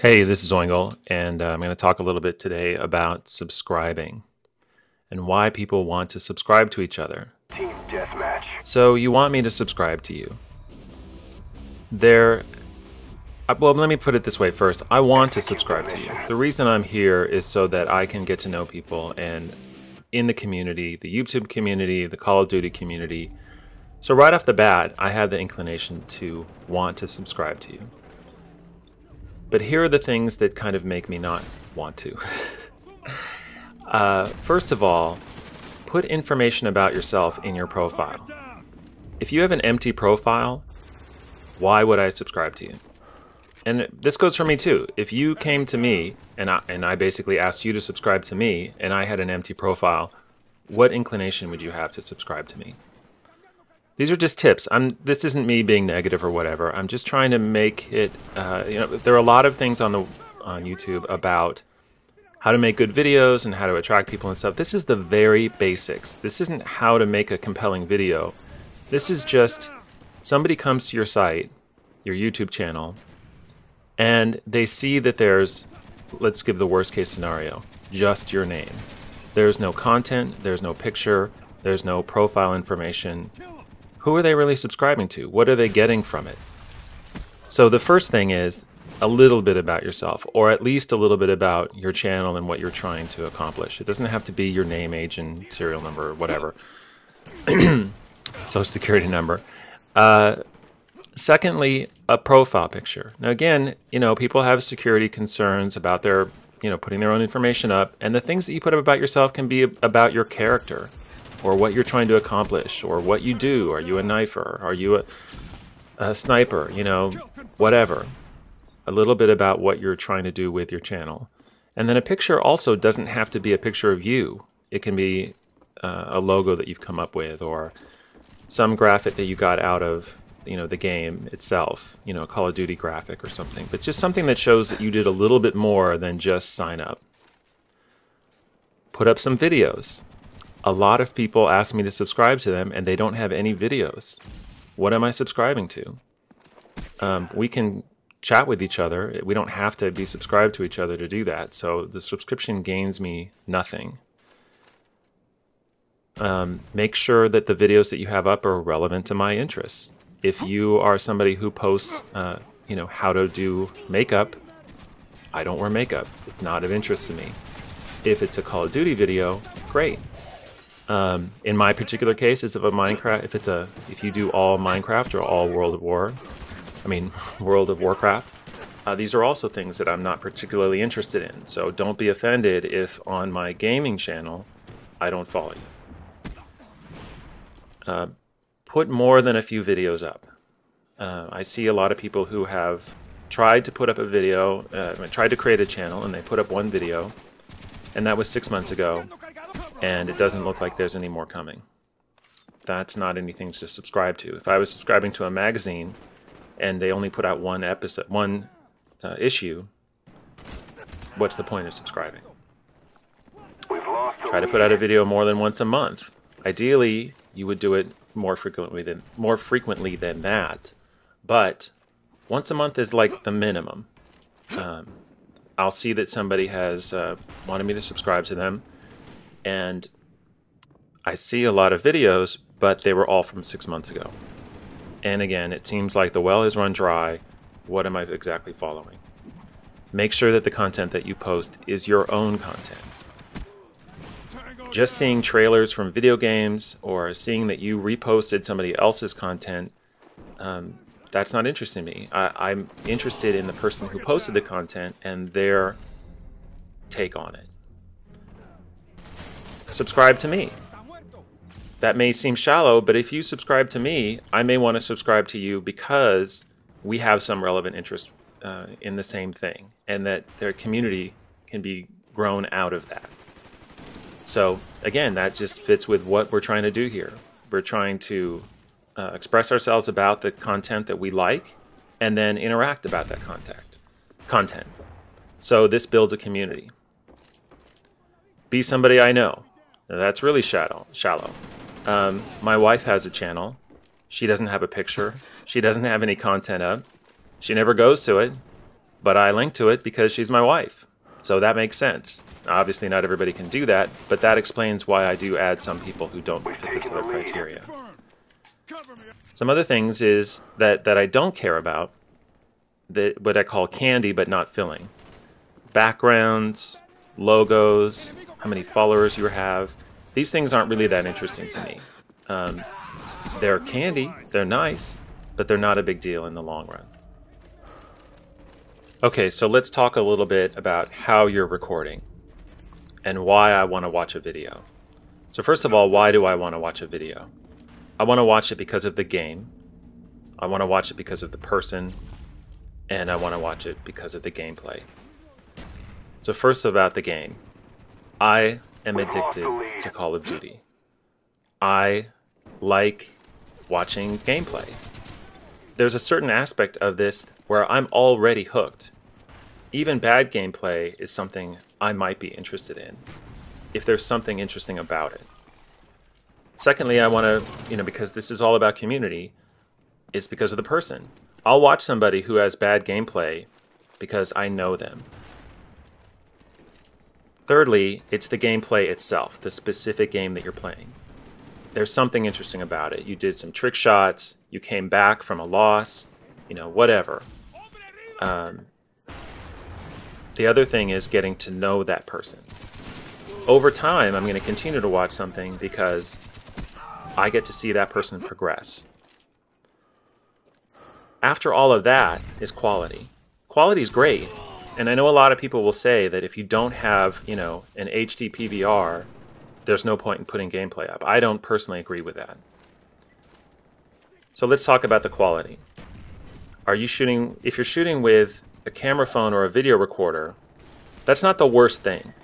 Hey, this is Oingle, and uh, I'm going to talk a little bit today about subscribing and why people want to subscribe to each other. Team deathmatch. So, you want me to subscribe to you. There. uh, Well, let me put it this way first. I want to subscribe to you. The reason I'm here is so that I can get to know people and in the community, the YouTube community, the Call of Duty community. So, right off the bat, I have the inclination to want to subscribe to you. But here are the things that kind of make me not want to. uh, first of all, put information about yourself in your profile. If you have an empty profile, why would I subscribe to you? And this goes for me too. If you came to me and I, and I basically asked you to subscribe to me and I had an empty profile, what inclination would you have to subscribe to me? These are just tips. I'm. This isn't me being negative or whatever. I'm just trying to make it. Uh, you know, there are a lot of things on the on YouTube about how to make good videos and how to attract people and stuff. This is the very basics. This isn't how to make a compelling video. This is just somebody comes to your site, your YouTube channel, and they see that there's, let's give the worst case scenario, just your name. There's no content, there's no picture, there's no profile information. Who are they really subscribing to? What are they getting from it? So the first thing is a little bit about yourself, or at least a little bit about your channel and what you're trying to accomplish. It doesn't have to be your name, age, and serial number, or whatever. Social security number. Uh, secondly, a profile picture. Now, again, you know, people have security concerns about their, you know, putting their own information up, and the things that you put up about yourself can be about your character, or what you're trying to accomplish, or what you do. Are you a knifer? Are you a, a sniper? You know, whatever. A little bit about what you're trying to do with your channel. And then a picture also doesn't have to be a picture of you. It can be uh, a logo that you've come up with, or some graphic that you got out of you know the game itself you know call of duty graphic or something but just something that shows that you did a little bit more than just sign up put up some videos a lot of people ask me to subscribe to them and they don't have any videos what am i subscribing to um, we can chat with each other we don't have to be subscribed to each other to do that so the subscription gains me nothing um, make sure that the videos that you have up are relevant to my interests. If you are somebody who posts, uh, you know, how to do makeup, I don't wear makeup. It's not of interest to me. If it's a Call of Duty video, great. Um, in my particular case, is if a Minecraft, if it's a, if you do all Minecraft or all World of War, I mean World of Warcraft, uh, these are also things that I'm not particularly interested in. So don't be offended if on my gaming channel I don't follow you. Uh, put more than a few videos up. Uh, I see a lot of people who have tried to put up a video, uh, tried to create a channel, and they put up one video, and that was six months ago, and it doesn't look like there's any more coming. That's not anything to subscribe to. If I was subscribing to a magazine and they only put out one episode, one uh, issue, what's the point of subscribing? We've lost Try to put out a video more than once a month. Ideally, you would do it more frequently than more frequently than that, but once a month is like the minimum. Um, I'll see that somebody has uh, wanted me to subscribe to them, and I see a lot of videos, but they were all from six months ago. And again, it seems like the well has run dry. What am I exactly following? Make sure that the content that you post is your own content just seeing trailers from video games or seeing that you reposted somebody else's content, um, that's not interesting to me. I, I'm interested in the person who posted the content and their take on it. Subscribe to me. That may seem shallow, but if you subscribe to me, I may want to subscribe to you because we have some relevant interest uh, in the same thing and that their community can be grown out of that. So again, that just fits with what we're trying to do here. We're trying to uh, express ourselves about the content that we like, and then interact about that content. Content. So this builds a community. Be somebody I know. That's really shallow. Shallow. Um, my wife has a channel. She doesn't have a picture. She doesn't have any content up. She never goes to it. but I link to it because she's my wife. So that makes sense. Obviously, not everybody can do that, but that explains why I do add some people who don't fit this other criteria. Some other things is that, that I don't care about, that what I call candy but not filling. Backgrounds, logos, how many followers you have. These things aren't really that interesting to me. Um, they're candy, they're nice, but they're not a big deal in the long run. Okay, so let's talk a little bit about how you're recording and why I want to watch a video. So first of all, why do I want to watch a video? I want to watch it because of the game. I want to watch it because of the person. And I want to watch it because of the gameplay. So first about the game. I am addicted to Call of Duty. I like watching gameplay. There's a certain aspect of this where I'm already hooked. Even bad gameplay is something I might be interested in, if there's something interesting about it. Secondly, I want to, you know, because this is all about community, it's because of the person. I'll watch somebody who has bad gameplay because I know them. Thirdly, it's the gameplay itself, the specific game that you're playing. There's something interesting about it. You did some trick shots, you came back from a loss, you know, whatever. Um, the other thing is getting to know that person. Over time, I'm going to continue to watch something because I get to see that person progress. After all of that is quality. Quality is great, and I know a lot of people will say that if you don't have, you know, an HD PVR, there's no point in putting gameplay up. I don't personally agree with that. So let's talk about the quality. Are you shooting, if you're shooting with a camera phone or a video recorder, that's not the worst thing.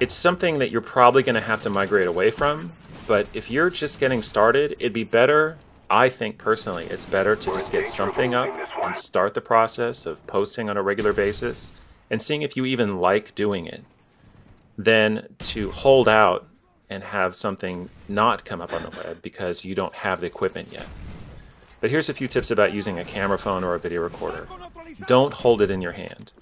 It's something that you're probably going to have to migrate away from, but if you're just getting started, it'd be better, I think personally, it's better to just get something up and start the process of posting on a regular basis and seeing if you even like doing it than to hold out and have something not come up on the web because you don't have the equipment yet. But here's a few tips about using a camera phone or a video recorder. Don't hold it in your hand.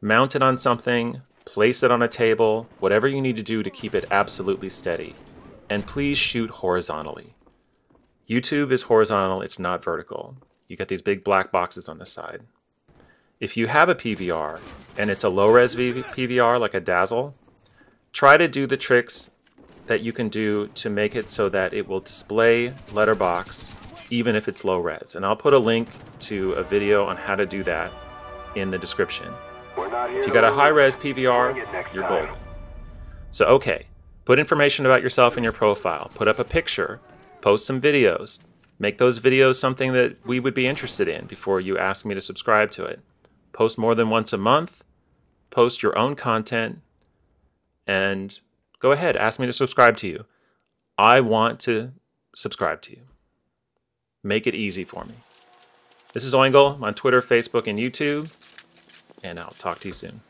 Mount it on something, place it on a table, whatever you need to do to keep it absolutely steady. And please shoot horizontally. YouTube is horizontal, it's not vertical. You get these big black boxes on the side. If you have a PVR and it's a low-res PVR like a Dazzle, try to do the tricks that you can do to make it so that it will display letterbox even if it's low res. And I'll put a link to a video on how to do that in the description. If you got a high res PVR, you're golden. So okay, put information about yourself in your profile, put up a picture, post some videos, make those videos something that we would be interested in before you ask me to subscribe to it. Post more than once a month, post your own content, and go ahead, ask me to subscribe to you. I want to subscribe to you. Make it easy for me. This is Oingle on Twitter, Facebook, and YouTube, and I'll talk to you soon.